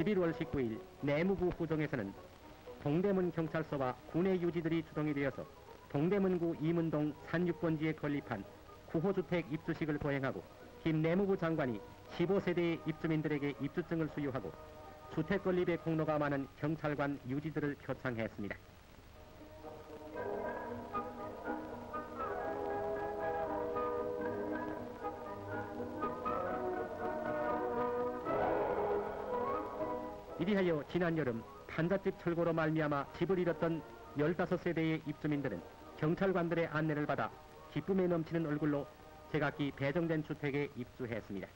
11월 19일 내무부 후정에서는 동대문 경찰서와 군의 유지들이 주동이 되어서 동대문구 이문동 산6번지에 건립한 구호주택 입주식을 거행하고 김 내무부 장관이 15세대의 입주민들에게 입주증을 수여하고 주택 건립의 공로가 많은 경찰관 유지들을 표창했습니다. 이리하여 지난 여름 판잣집 철거로 말미암아 집을 잃었던 15세대의 입주민들은 경찰관들의 안내를 받아 기쁨에 넘치는 얼굴로 제각기 배정된 주택에 입주했습니다.